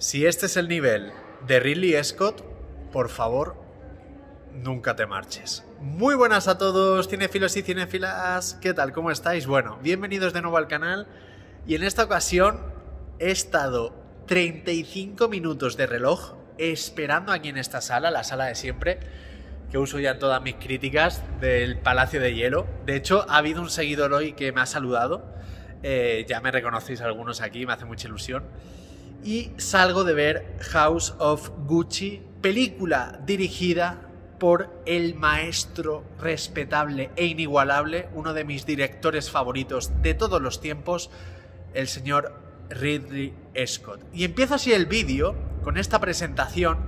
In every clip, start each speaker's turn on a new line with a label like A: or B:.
A: Si este es el nivel de Ridley Scott, por favor, nunca te marches. Muy buenas a todos, cinefilos y cinefilas. ¿Qué tal? ¿Cómo estáis? Bueno, bienvenidos de nuevo al canal. Y en esta ocasión he estado 35 minutos de reloj esperando aquí en esta sala, la sala de siempre, que uso ya en todas mis críticas del Palacio de Hielo. De hecho, ha habido un seguidor hoy que me ha saludado. Eh, ya me reconocéis algunos aquí, me hace mucha ilusión. Y salgo de ver House of Gucci, película dirigida por el maestro respetable e inigualable, uno de mis directores favoritos de todos los tiempos, el señor Ridley Scott. Y empiezo así el vídeo con esta presentación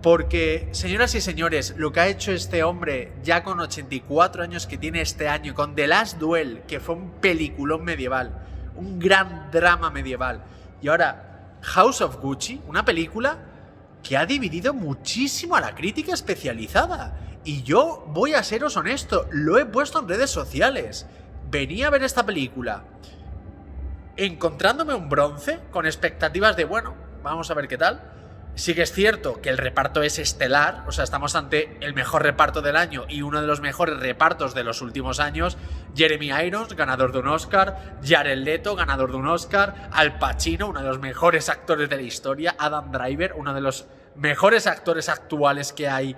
A: porque, señoras y señores, lo que ha hecho este hombre ya con 84 años que tiene este año, con The Last Duel, que fue un peliculón medieval, un gran drama medieval, y ahora House of Gucci, una película que ha dividido muchísimo a la crítica especializada. Y yo voy a seros honesto, lo he puesto en redes sociales. Venía a ver esta película encontrándome un bronce con expectativas de, bueno, vamos a ver qué tal. Sí que es cierto que el reparto es estelar, o sea, estamos ante el mejor reparto del año y uno de los mejores repartos de los últimos años. Jeremy Irons, ganador de un Oscar, Jared Leto, ganador de un Oscar, Al Pacino, uno de los mejores actores de la historia, Adam Driver, uno de los mejores actores actuales que hay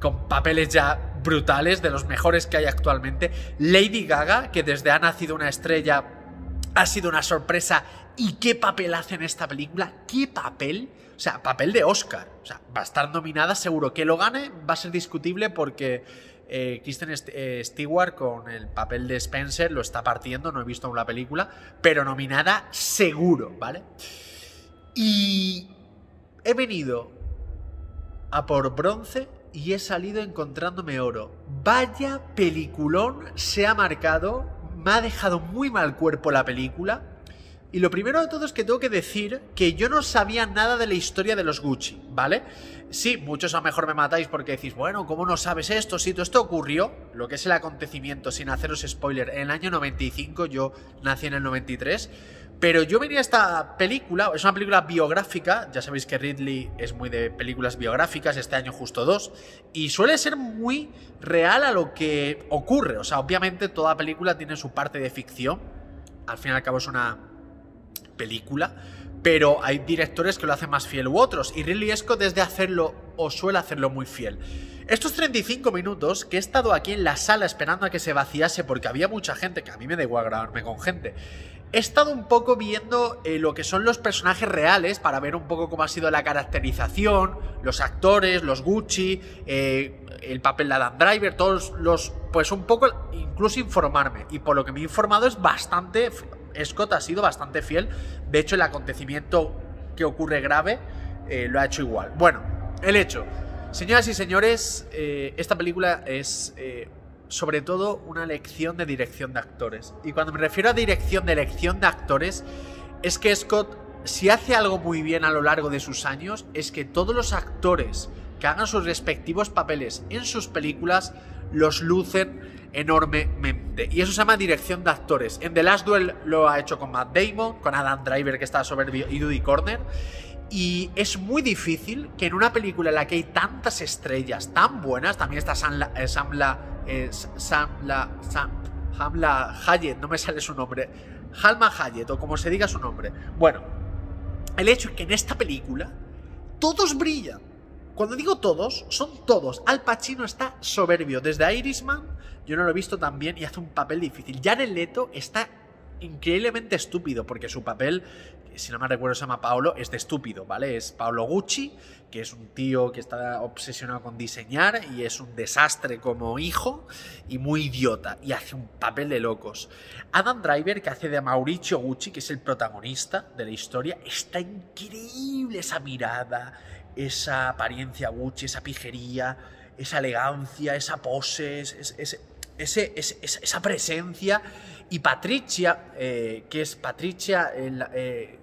A: con papeles ya brutales, de los mejores que hay actualmente, Lady Gaga, que desde ha nacido una estrella ha sido una sorpresa. ¿Y qué papel hace en esta película? ¿Qué papel? O sea, papel de Oscar. O sea, va a estar nominada, seguro que lo gane. Va a ser discutible porque eh, Kristen eh, Stewart con el papel de Spencer lo está partiendo. No he visto aún la película. Pero nominada seguro, ¿vale? Y he venido a por bronce y he salido encontrándome oro. Vaya peliculón se ha marcado me ha dejado muy mal cuerpo la película. Y lo primero de todo es que tengo que decir que yo no sabía nada de la historia de los Gucci, ¿vale? Sí, muchos a lo mejor me matáis porque decís, bueno, ¿cómo no sabes esto? Si todo esto ocurrió, lo que es el acontecimiento, sin haceros spoiler, en el año 95, yo nací en el 93, pero yo venía a esta película, es una película biográfica, ya sabéis que Ridley es muy de películas biográficas, este año justo dos, y suele ser muy real a lo que ocurre. O sea, obviamente toda película tiene su parte de ficción, al fin y al cabo es una película, pero hay directores que lo hacen más fiel u otros, y Ridley Scott desde hacerlo o suele hacerlo muy fiel. Estos 35 minutos que he estado aquí en la sala esperando a que se vaciase porque había mucha gente, que a mí me da igual grabarme con gente, he estado un poco viendo eh, lo que son los personajes reales para ver un poco cómo ha sido la caracterización, los actores, los Gucci, eh, el papel de Adam Driver, todos los... Pues un poco, incluso informarme. Y por lo que me he informado es bastante... Scott ha sido bastante fiel. De hecho, el acontecimiento que ocurre grave eh, lo ha hecho igual. Bueno, el hecho. Señoras y señores, esta película es sobre todo una lección de dirección de actores. Y cuando me refiero a dirección de elección de actores, es que Scott, si hace algo muy bien a lo largo de sus años, es que todos los actores que hagan sus respectivos papeles en sus películas los lucen enormemente. Y eso se llama dirección de actores. En The Last Duel lo ha hecho con Matt Damon, con Adam Driver que está soberbio y Dudy Corner. Y es muy difícil que en una película en la que hay tantas estrellas tan buenas, también está Samla, eh, Samla, eh, Samla, Hamla Hayet, no me sale su nombre, Halma Hayet, o como se diga su nombre. Bueno, el hecho es que en esta película todos brillan. Cuando digo todos, son todos. Al Pacino está soberbio. Desde Irishman, yo no lo he visto tan bien y hace un papel difícil. Jared Leto está increíblemente estúpido, porque su papel, si no me recuerdo, se llama Paolo, es de estúpido, ¿vale? Es Paolo Gucci, que es un tío que está obsesionado con diseñar y es un desastre como hijo y muy idiota, y hace un papel de locos. Adam Driver, que hace de Mauricio Gucci, que es el protagonista de la historia, está increíble esa mirada, esa apariencia Gucci, esa pijería, esa elegancia, esa pose, ese, esa presencia y Patricia, eh, que es Patricia, eh,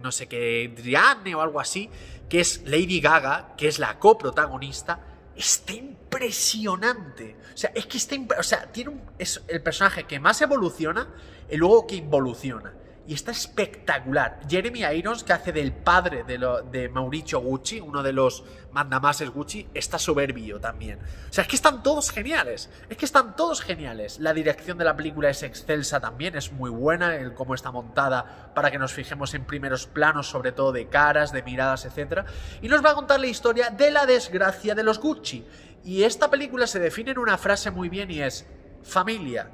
A: no sé qué, Driane o algo así, que es Lady Gaga, que es la coprotagonista, está impresionante. O sea, es que está. O sea, tiene un, es el personaje que más evoluciona y luego que involuciona. Y está espectacular. Jeremy Irons, que hace del padre de, Mauricio Gucci, uno de los mandamases Gucci, está soberbio también. O sea, es que están todos geniales. Es que están todos geniales. La dirección de la película es excelsa también, es muy buena, cómo está montada para que nos fijemos en primeros planos, sobre todo de caras, de miradas, etc. Y nos va a contar la historia de la desgracia de los Gucci. Y esta película se define en una frase muy bien y es familia.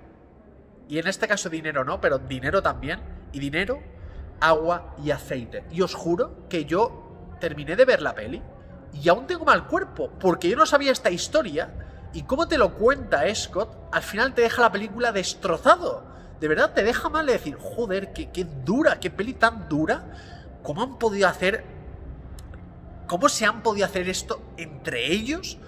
A: Y en este caso dinero no, pero dinero también. Y dinero, agua y aceite. Y os juro que yo terminé de ver la peli y aún tengo mal cuerpo, porque yo no sabía esta historia. Y cómo te lo cuenta Scott, al final te deja la película destrozado. De verdad, te deja mal de decir, joder, qué, qué dura, qué peli tan dura. ¿Cómo han podido hacer... ¿Cómo se han podido hacer esto entre ellos?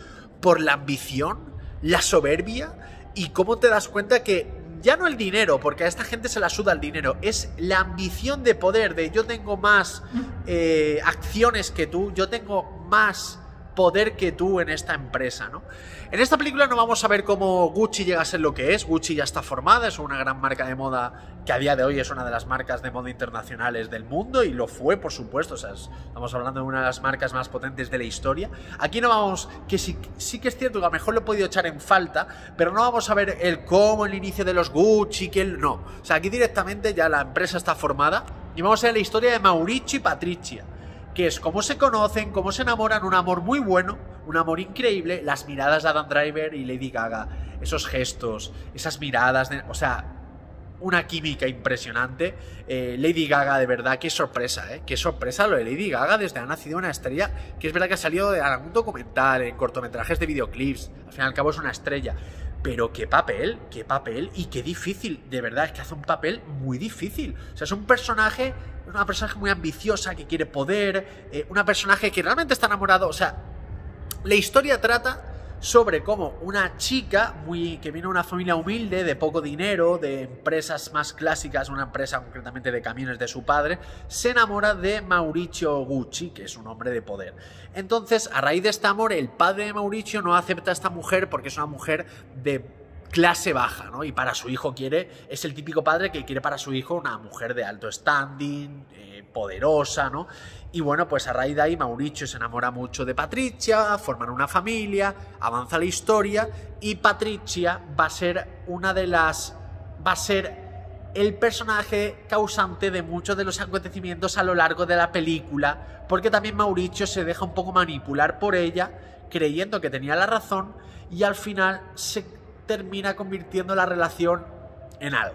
A: Por la ambición, la soberbia y cómo te das cuenta que ya no el dinero, porque a esta gente se la suda el dinero, es la ambición de poder, de yo tengo más eh, acciones que tú, yo tengo más poder que tú en esta empresa, ¿no? En esta película no vamos a ver cómo Gucci llega a ser lo que es. Gucci ya está formada, es una gran marca de moda que a día de hoy es una de las marcas de moda internacionales del mundo y lo fue, por supuesto. O sea, estamos hablando de una de las marcas más potentes de la historia. Aquí no vamos, que sí, sí que es cierto que a lo mejor lo he podido echar en falta, pero no vamos a ver el cómo, el inicio de los Gucci, que el no. O sea, aquí directamente ya la empresa está formada y vamos a ver la historia de Mauricio y Patricia que es cómo se conocen, cómo se enamoran, un amor muy bueno, un amor increíble, las miradas de Adam Driver y Lady Gaga, esos gestos, esas miradas, o sea, una química impresionante. Eh, Lady Gaga, de verdad, qué sorpresa, ¿eh? Qué sorpresa lo de Lady Gaga desde ha nacido una estrella, que es verdad que ha salido de algún documental, en cortometrajes de videoclips, al fin y al cabo es una estrella. Pero qué papel, qué papel y qué difícil. De verdad, es que hace un papel muy difícil. O sea, es un personaje, una personaje muy ambiciosa, que quiere poder, eh, una personaje que realmente está enamorado. O sea, la historia trata sobre cómo una chica muy que viene de una familia humilde, de poco dinero, de empresas más clásicas, una empresa concretamente de camiones de su padre, se enamora de Mauricio Gucci, que es un hombre de poder. Entonces, a raíz de este amor, el padre de Mauricio no acepta a esta mujer porque es una mujer de clase baja, ¿no? Y para su hijo quiere, es el típico padre que quiere para su hijo una mujer de alto standing, eh, poderosa, ¿no? Y bueno, pues a raíz de ahí Mauricio se enamora mucho de Patricia, forman una familia, avanza la historia y Patricia va a ser una de las... va a ser el personaje causante de muchos de los acontecimientos a lo largo de la película, porque también Mauricio se deja un poco manipular por ella, creyendo que tenía la razón, y al final se termina convirtiendo la relación en algo.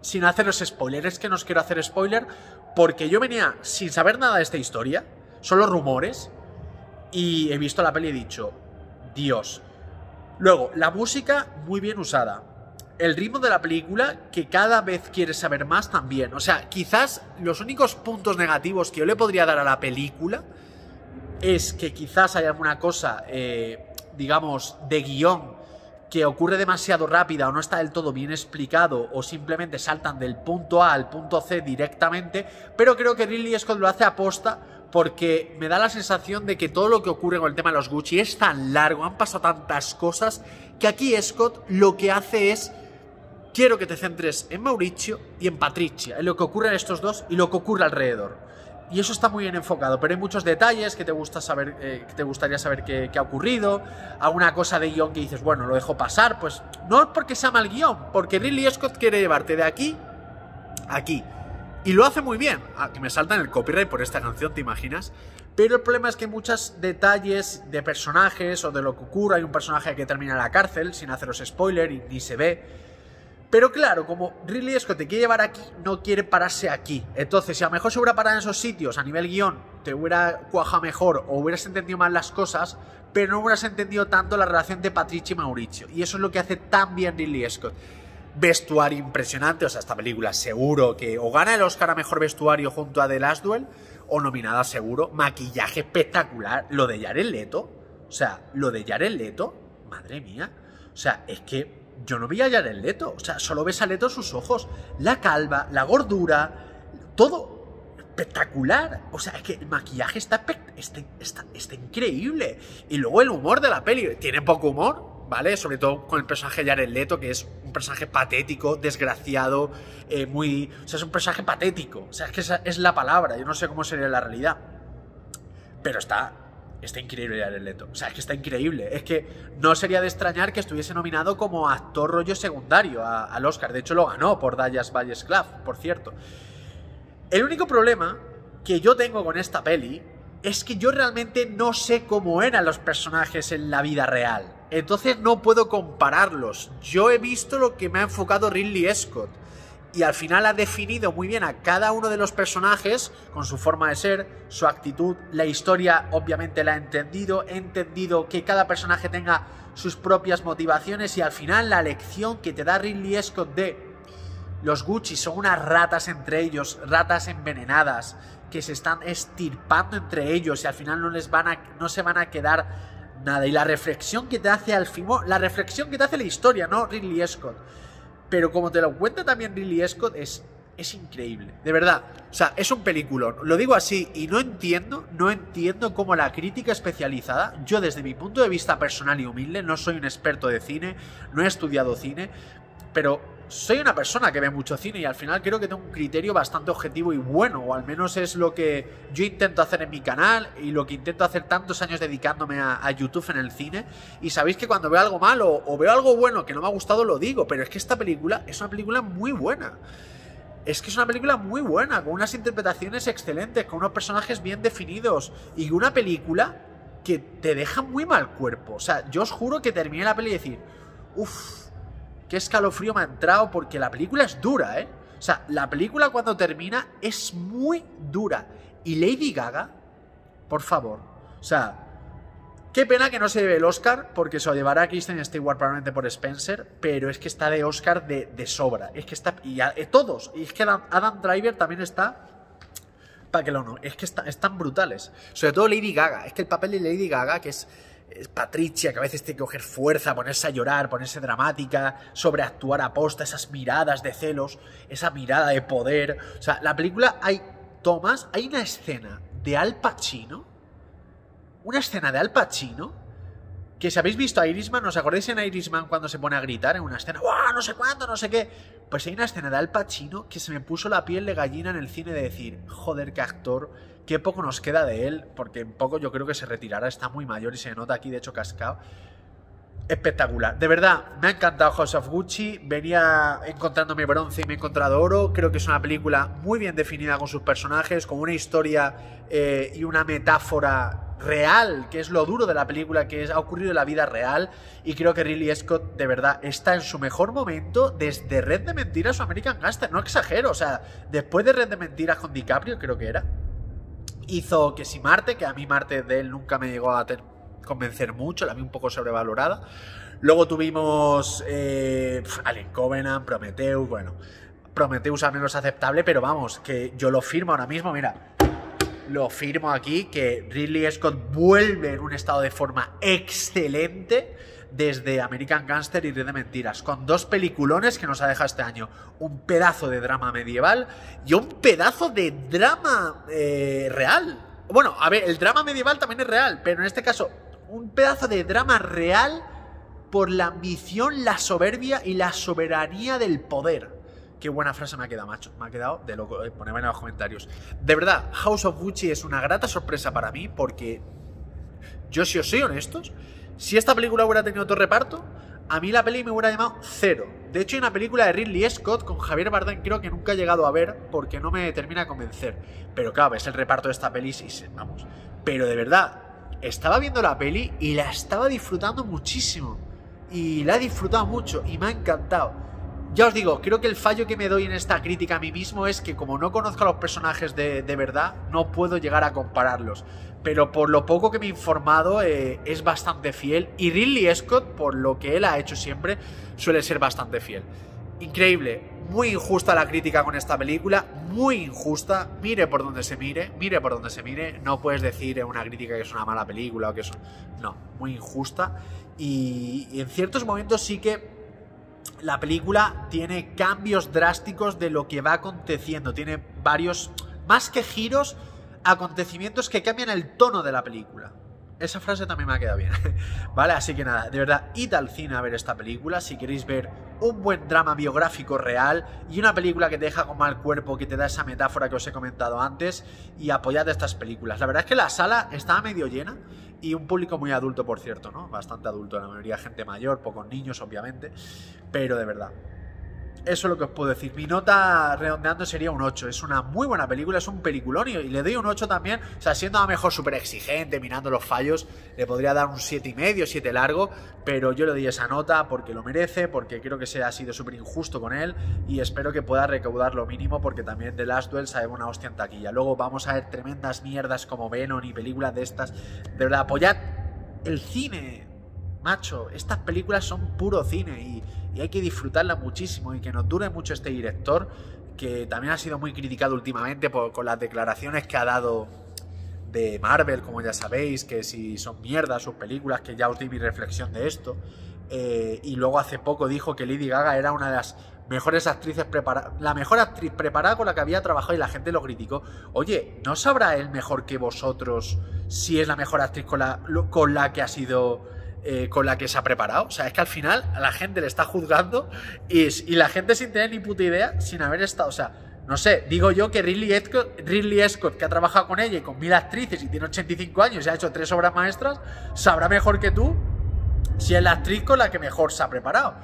A: Sin haceros spoilers, es que no os quiero hacer spoiler, porque yo venía sin saber nada de esta historia, solo rumores, y he visto la peli y he dicho, Dios. Luego, la música muy bien usada. El ritmo de la película, que cada vez quieres saber más también. O sea, quizás los únicos puntos negativos que yo le podría dar a la película es que quizás hay alguna cosa, eh, digamos, de guion que ocurre demasiado rápida o no está del todo bien explicado o simplemente saltan del punto A al punto C directamente, pero creo que Ridley Scott lo hace aposta porque me da la sensación de que todo lo que ocurre con el tema de los Gucci es tan largo, han pasado tantas cosas, que aquí Scott lo que hace es quiero que te centres en Mauricio y en Patricia, en lo que ocurre en estos dos y lo que ocurre alrededor. Y eso está muy bien enfocado, pero hay muchos detalles que te, gusta saber, eh, que te gustaría saber qué, ha ocurrido, alguna cosa de guion que dices, bueno, lo dejo pasar, pues no porque sea mal guion, porque Ridley Scott quiere llevarte de aquí a aquí. Y lo hace muy bien. Ah, que me saltan el copyright por esta canción, ¿te imaginas? Pero el problema es que muchos detalles de personajes o de lo que ocurre, hay un personaje que termina en la cárcel, sin haceros spoiler y ni se ve pero claro, como Ridley Scott te quiere llevar aquí, no quiere pararse aquí. Entonces, si a lo mejor se hubiera parado en esos sitios a nivel guion, te hubiera cuajado mejor o hubieras entendido más las cosas, pero no hubieras entendido tanto la relación de Patricia y Mauricio. Y eso es lo que hace tan bien Ridley Scott. Vestuario impresionante, o sea, esta película seguro que o gana el Oscar a Mejor Vestuario junto a The Last Duel, o nominada seguro. Maquillaje espectacular. Lo de Jared Leto, o sea, lo de Jared Leto, madre mía. O sea, es que yo no veía a Jared Leto. O sea, solo ves a Leto sus ojos. La calva, la gordura, todo espectacular. O sea, es que el maquillaje está, está, está, está, increíble. Y luego el humor de la peli. Tiene poco humor, ¿vale? Sobre todo con el personaje de Jared Leto, que es un personaje patético, desgraciado, eh, muy... O sea, es un personaje patético. O sea, es que esa es la palabra. Yo no sé cómo sería la realidad. Pero está... Está increíble el Leto. O sea, es que está increíble. Es que no sería de extrañar que estuviese nominado como actor rollo secundario al Oscar. De hecho, lo ganó por Dallas Valles Club, por cierto. El único problema que yo tengo con esta peli es que yo realmente no sé cómo eran los personajes en la vida real. Entonces no puedo compararlos. Yo he visto lo que me ha enfocado Ridley Scott. Y al final ha definido muy bien a cada uno de los personajes con su forma de ser, su actitud, la historia obviamente la ha entendido, he entendido que cada personaje tenga sus propias motivaciones y al final la lección que te da Ridley Scott de los Gucci son unas ratas entre ellos, ratas envenenadas, que se están estirpando entre ellos y al final no les van a, no se van a quedar nada. Y la reflexión que te hace al la reflexión que te hace la historia, ¿no? Ridley Scott. Pero como te lo cuenta también Ridley Scott, es, es increíble. De verdad. O sea, es un peliculón. Lo digo así y no entiendo, no entiendo cómo la crítica especializada, yo desde mi punto de vista personal y humilde, no soy un experto de cine, no he estudiado cine, pero soy una persona que ve mucho cine y al final creo que tengo un criterio bastante objetivo y bueno, o al menos es lo que yo intento hacer en mi canal y lo que intento hacer tantos años dedicándome a, YouTube en el cine. Y sabéis que cuando veo algo malo o veo algo bueno que no me ha gustado, lo digo, pero es que esta película es una película muy buena. Es que es una película muy buena, con unas interpretaciones excelentes, con unos personajes bien definidos y una película que te deja muy mal cuerpo. O sea, yo os juro que terminé la peli y decir, uff qué escalofrío me ha entrado porque la película es dura, ¿eh? O sea, la película cuando termina es muy dura. Y Lady Gaga, por favor, o sea, qué pena que no se lleve el Oscar porque se lo llevará a Kristen Stewart probablemente por Spencer, pero es que está de Oscar de, sobra. Es que está, y eh, todos, y es que Adam, Driver también está para que lo no. Es que están brutales. Sobre todo Lady Gaga. Es que el papel de Lady Gaga, que es Patricia, que a veces tiene que coger fuerza, ponerse a llorar, ponerse dramática, sobreactuar a posta, esas miradas de celos, esa mirada de poder. O sea, la película hay tomas, hay una escena de Al Pacino, una escena de Al Pacino, que si habéis visto a Irisman, ¿os acordáis en Irisman cuando se pone a gritar en una escena? ¡Wow! No sé cuándo, no sé qué. Pues hay una escena de Al Pacino que se me puso la piel de gallina en el cine de decir, joder, qué actor qué poco nos queda de él, porque en poco yo creo que se retirará, está muy mayor y se nota aquí, de hecho, cascado. Espectacular. De verdad, me ha encantado House of Gucci. Venía encontrándome bronce y me he encontrado oro. Creo que es una película muy bien definida con sus personajes, con una historia eh, y una metáfora real, que es lo duro de la película, que es, ha ocurrido en la vida real. Y creo que Ridley Scott, de verdad, está en su mejor momento desde Red de Mentiras o American Gangster. No exagero, o sea, después de Red de Mentiras con DiCaprio, creo que era hizo que si Marte, que a mí Marte de él nunca me llegó a convencer mucho, la vi un poco sobrevalorada. Luego tuvimos eh, Alien Covenant, Prometheus, bueno, Prometheus al menos aceptable, pero vamos, que yo lo firmo ahora mismo, mira, lo firmo aquí, que Ridley Scott vuelve en un estado de forma excelente desde American Gangster y Red de Mentiras, con dos peliculones que nos ha dejado este año. Un pedazo de drama medieval y un pedazo de drama eh, real. Bueno, a ver, el drama medieval también es real, pero en este caso, un pedazo de drama real por la ambición, la soberbia y la soberanía del poder. Qué buena frase me ha quedado, macho. Me ha quedado de loco. Eh, ponedme en los comentarios. De verdad, House of Gucci es una grata sorpresa para mí porque yo, si os soy honestos, si esta película hubiera tenido otro reparto, a mí la peli me hubiera llamado cero. De hecho, hay una película de Ridley Scott con Javier Bardem, creo que nunca he llegado a ver porque no me termina de convencer. Pero claro, es el reparto de esta peli, sí, vamos. Pero de verdad, estaba viendo la peli y la estaba disfrutando muchísimo. Y la he disfrutado mucho y me ha encantado. Ya os digo, creo que el fallo que me doy en esta crítica a mí mismo es que como no conozco a los personajes de, de verdad, no puedo llegar a compararlos. Pero por lo poco que me he informado eh, es bastante fiel. Y Ridley Scott, por lo que él ha hecho siempre, suele ser bastante fiel. Increíble, muy injusta la crítica con esta película, muy injusta, mire por donde se mire, mire por donde se mire, no puedes decir en una crítica que es una mala película o que es... No, muy injusta. Y, y en ciertos momentos sí que la película tiene cambios drásticos de lo que va aconteciendo, tiene varios, más que giros, acontecimientos que cambian el tono de la película. Esa frase también me ha quedado bien. vale, así que nada, de verdad, id al cine a ver esta película si queréis ver un buen drama biográfico real y una película que te deja con mal cuerpo, que te da esa metáfora que os he comentado antes y apoyad estas películas. La verdad es que la sala estaba medio llena y un público muy adulto, por cierto, ¿no? Bastante adulto, la mayoría gente mayor, pocos niños, obviamente, pero de verdad, eso es lo que os puedo decir. Mi nota redondeando sería un 8. Es una muy buena película, es un peliculón y le doy un 8 también. O sea, siendo a lo mejor súper exigente, mirando los fallos, le podría dar un 7,5, 7 largo, pero yo le doy esa nota porque lo merece, porque creo que se ha sido súper injusto con él y espero que pueda recaudar lo mínimo porque también The Last Duel sabe una hostia en taquilla. Luego vamos a ver tremendas mierdas como Venom y películas de estas. De verdad, apoyad el cine, macho. Estas películas son puro cine y y hay que disfrutarla muchísimo y que nos dure mucho este director, que también ha sido muy criticado últimamente por, con las declaraciones que ha dado de Marvel, como ya sabéis, que si son mierdas sus películas, que ya os di mi reflexión de esto. Eh, y luego hace poco dijo que Lady Gaga era una de las mejores actrices preparadas, la mejor actriz preparada con la que había trabajado y la gente lo criticó. Oye, ¿no sabrá él mejor que vosotros si es la mejor actriz con la, con la que ha sido eh, con la que se ha preparado. O sea, es que al final a la gente le está juzgando y, y, la gente sin tener ni puta idea, sin haber estado. O sea, no sé, digo yo que Ridley Scott, Ridley Scott, que ha trabajado con ella y con mil actrices y tiene 85 años y ha hecho tres obras maestras, sabrá mejor que tú si es la actriz con la que mejor se ha preparado.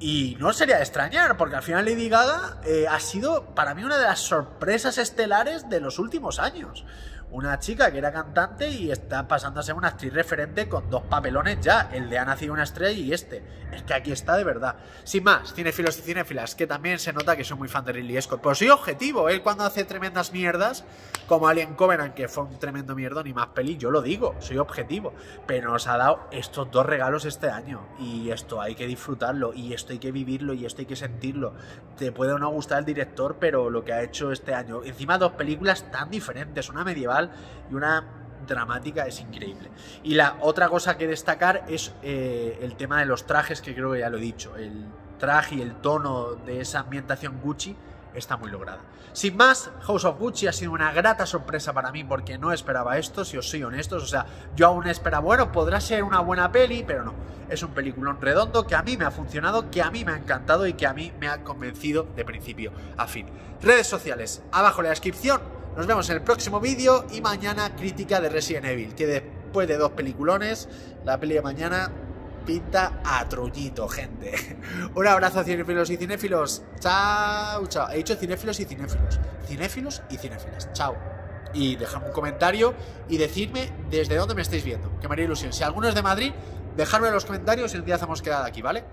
A: Y no sería de extrañar, porque al final Lady Gaga eh, ha sido para mí una de las sorpresas estelares de los últimos años una chica que era cantante y está pasando a una actriz referente con dos papelones ya, el de Ha nacido una estrella y este. Es que aquí está de verdad. Sin más, cinefilos y cinéfilas, que también se nota que soy muy fan de Ridley Scott. Pero soy objetivo, él cuando hace tremendas mierdas, como Alien Covenant, que fue un tremendo mierdo, ni más peli, yo lo digo, soy objetivo. Pero nos ha dado estos dos regalos este año. Y esto hay que disfrutarlo, y esto hay que vivirlo, y esto hay que sentirlo. Te puede o no gustar el director, pero lo que ha hecho este año. Encima dos películas tan diferentes, una medieval y una dramática es increíble. Y la otra cosa que destacar es eh, el tema de los trajes, que creo que ya lo he dicho. El traje y el tono de esa ambientación Gucci está muy lograda. Sin más, House of Gucci ha sido una grata sorpresa para mí porque no esperaba esto, si os soy honestos. O sea, yo aún esperaba, bueno, podrá ser una buena peli, pero no. Es un peliculón redondo que a mí me ha funcionado, que a mí me ha encantado y que a mí me ha convencido de principio a fin. Redes sociales, abajo en la descripción nos vemos en el próximo vídeo y mañana crítica de Resident Evil, que después de dos peliculones, la peli de mañana pinta a truñito, gente. Un abrazo cinéfilos y cinéfilos. Chao, chao. He dicho cinéfilos y cinéfilos. Cinéfilos y cinéfilas. Chao. Y dejadme un comentario y decidme desde dónde me estáis viendo, que me haría ilusión. Si alguno es de Madrid, dejadme en los comentarios y el día hacemos quedada aquí, ¿vale?